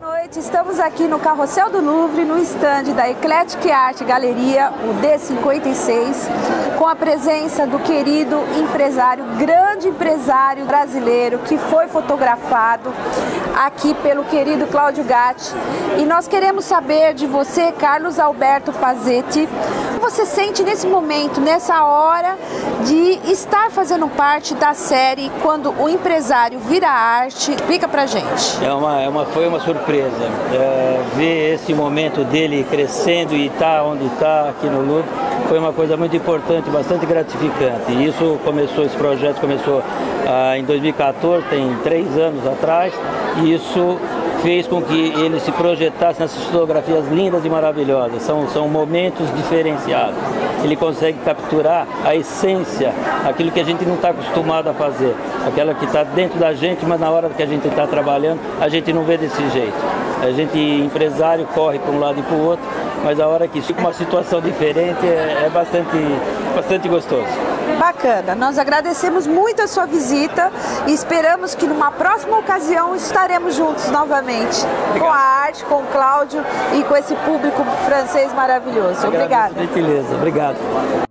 noite, estamos aqui no Carrossel do Louvre, no estande da Eclectic Art Galeria, o D56, com a presença do querido empresário, grande empresário brasileiro, que foi fotografado aqui pelo querido Cláudio Gatti. E nós queremos saber de você, Carlos Alberto Pazetti, o que você sente nesse momento, nessa hora de estar fazendo parte da série Quando o Empresário Vira Arte? Explica pra gente. É uma, é uma, foi uma surpresa é, ver esse momento dele crescendo e estar tá onde está aqui no Louvre foi uma coisa muito importante, bastante gratificante. E isso começou, esse projeto começou ah, em 2014, tem três anos atrás, e isso fez com que ele se projetasse nessas fotografias lindas e maravilhosas. São, são momentos diferenciados. Ele consegue capturar a essência, aquilo que a gente não está acostumado a fazer, aquela que está dentro da gente, mas na hora que a gente está trabalhando, a gente não vê desse jeito. A gente, empresário, corre para um lado e para o outro, mas a hora que fica uma situação diferente é, é bastante, bastante gostoso. Bacana, nós agradecemos muito a sua visita e esperamos que numa próxima ocasião estaremos juntos novamente Obrigado. com a arte, com o Cláudio e com esse público francês maravilhoso. Obrigada. Gentileza, obrigado.